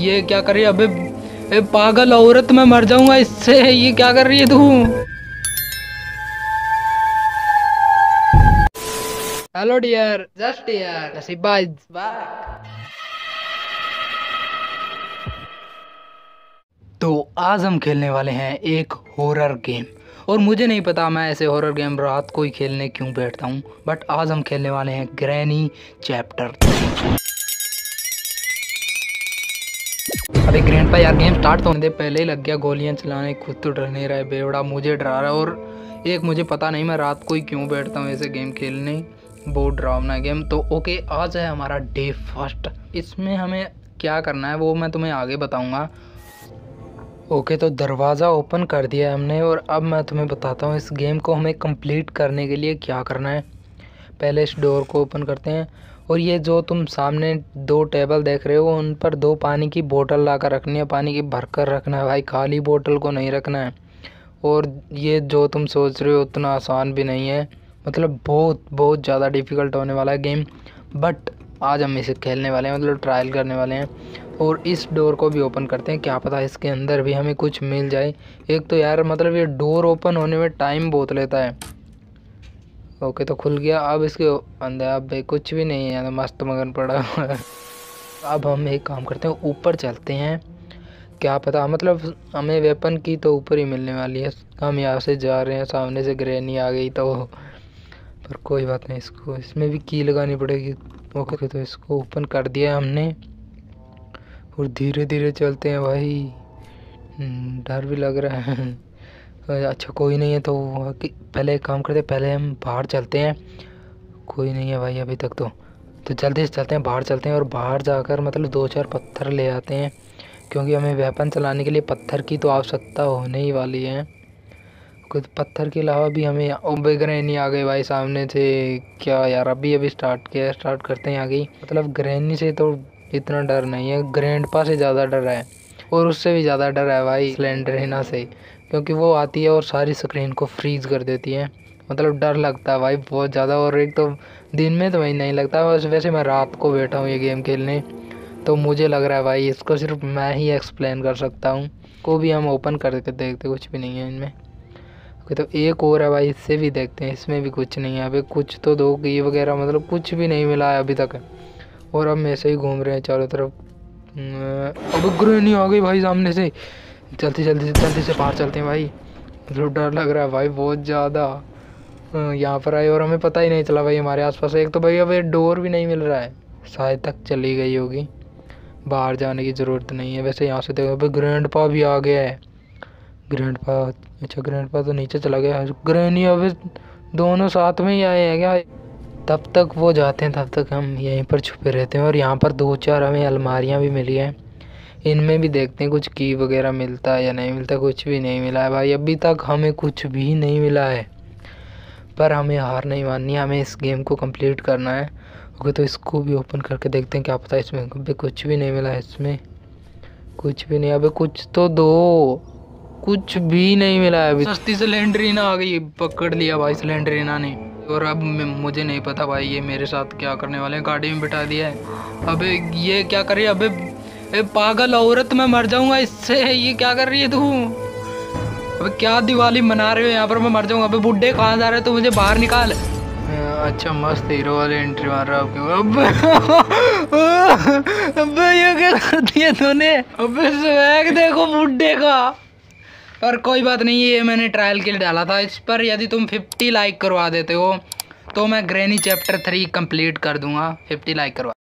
ये क्या कर रही है? अबे ए पागल औरत, मैं मर जाऊँगा इससे। ये क्या कर रही है तू? हेलो डियर जस्ट डियर तो आज हम खेलने वाले हैं एक हॉरर गेम और मुझे नहीं पता मैं ऐसे हॉरर गेम रात को ही खेलने क्यों बैठता हूँ बट आज हम खेलने वाले हैं ग्रैनी चैप्टर अभी ग्रैंड पा यार गेम स्टार्ट तो होने दे, पहले ही लग गया गोलियाँ चलाने, खुद तो डर नहीं रहा है, बेवड़ा मुझे डरा रहा है और एक मुझे पता नहीं मैं रात को ही क्यों बैठता हूँ ऐसे गेम खेलने। बहुत डरावना गेम तो ओके आज है हमारा डे फ़र्स्ट इसमें हमें क्या करना है वो मैं तुम्हें आगे बताऊँगा। ओके तो दरवाज़ा ओपन कर दिया हमने और अब मैं तुम्हें बताता हूँ इस गेम को हमें कंप्लीट करने के लिए क्या करना है। पहले इस डोर को ओपन करते हैं। और ये जो तुम सामने दो टेबल देख रहे हो, उन पर दो पानी की बोतल ला कर रखनी है, पानी की भर कर रखना है भाई, खाली बोतल को नहीं रखना है। और ये जो तुम सोच रहे हो, उतना आसान भी नहीं है। मतलब बहुत बहुत ज़्यादा डिफ़िकल्ट होने वाला है गेम, बट आज हम इसे खेलने वाले हैं मतलब ट्रायल करने वाले हैं। और इस डोर को भी ओपन करते हैं, क्या पता इसके अंदर भी हमें कुछ मिल जाए। एक तो यार मतलब ये डोर ओपन होने में टाइम बहुत लेता है। ओके तो खुल गया। अब इसके अंदर अब कुछ भी नहीं है मस्त मगन पड़ा अब हम एक काम करते हैं ऊपर चलते हैं। क्या पता मतलब हमें वेपन की तो ऊपर ही मिलने वाली है। हम यहाँ से जा रहे हैं सामने से ग्रेनी आ गई तो। पर कोई बात नहीं इसको इसमें भी की लगानी पड़ेगी। ओके तो इसको ओपन कर दिया हमने। और धीरे धीरे चलते हैं भाई। हम्म, डर भी लग रहा है। अच्छा कोई नहीं है तो पहले एक काम करते पहले हम बाहर चलते हैं। कोई नहीं है भाई अभी तक तो। तो जल्दी से चलते हैं, बाहर चलते हैं और बाहर जाकर मतलब दो चार पत्थर ले आते हैं। क्योंकि हमें वेपन चलाने के लिए पत्थर की तो आवश्यकता होने ही वाली है। कुछ पत्थर के अलावा भी हमें ग्रहणी आ गई भाई सामने से। क्या यार, अभी अभी स्टार्ट किया स्टार्ट करते हैं आ गई मतलब ग्रहणी से तो इतना डर नहीं है ग्रैंड पा से ज़्यादा डर है। और उससे भी ज़्यादा डर है भाई स्लेंडरेना से। क्योंकि वो आती है और सारी स्क्रीन को फ्रीज कर देती है। मतलब डर लगता है भाई, बहुत ज़्यादा और एक तो दिन में तो वही नहीं लगता। बस वैसे मैं रात को बैठा हूँ ये गेम खेलने तो मुझे लग रहा है भाई इसको सिर्फ़ मैं ही एक्सप्लेन कर सकता हूँ। को भी हम ओपन करके देखते, कुछ भी नहीं है इनमें। ओके तो एक और है भाई, इससे भी देखते हैं, इसमें भी कुछ नहीं है। अभी कुछ तो दो की वगैरह मतलब कुछ भी नहीं मिला है अभी तक। और हम ऐसे ही घूम रहे हैं चारों तरफ़। अब ग्रेनी आ गई भाई सामने से। जल्दी जल्दी से जल्दी से बाहर चलते हैं भाई। मतलब डर लग रहा है भाई, बहुत ज़्यादा। यहाँ पर आए और हमें पता ही नहीं चला भाई हमारे आसपास। एक तो भाई अब डोर भी नहीं मिल रहा है। शायद तक चली गई होगी। बाहर जाने की ज़रूरत नहीं है। वैसे यहाँ से देखो, भाई ग्रैंड पा भी आ गया है। ग्रैंड पा अच्छा ग्रैंड पा तो नीचे चला गया। ग्रैनी अभी दोनों साथ में ही आए हैं क्या? तब तक वो जाते हैं, तब तक हम यहीं पर छुपे रहते हैं। और यहाँ पर दो चार हमें अलमारियाँ भी मिली हैं। इनमें भी देखते हैं कुछ की वगैरह मिलता है या नहीं मिलता, कुछ भी नहीं मिला है। भाई, अभी तक हमें कुछ भी नहीं मिला है, पर हमें हार नहीं माननी है हमें इस गेम को कंप्लीट करना है। ओके तो इसको भी ओपन करके देखते हैं क्या पता है इसमें अभी कुछ भी नहीं मिला है इसमें। कुछ भी नहीं, अभी कुछ तो दो, कुछ भी नहीं मिला है अभी। सस्ती सिलेंडरीना आ गई पकड़ लिया भाई सिलेंडरीना ने। और अब मुझे नहीं पता भाई, ये मेरे साथ क्या करने वाले हैं, गाड़ी में बिठा दिया है। अबे, ये क्या कर अबे ए पागल औरत मैं मर जाऊँगा इससे। ये क्या कर रही है तू? अबे क्या दिवाली मना रहे हो? यहाँ पर मैं मर जाऊँगा। अबे बुढ़े कहाँ जा रहे तो मुझे बाहर निकाल। अच्छा मस्त हीरो वाले एंट्री मार रहा आपके अबे ये क्या कर दिया तूने? अबे स्वैग देखो बुढ़े का। पर कोई बात नहीं ये मैंने ट्रायल के लिए डाला था। इस पर यदि तुम 50 लाइक करवा देते हो तो मैं ग्रैनी चैप्टर थ्री कंप्लीट कर दूँगा। 50 लाइक करवा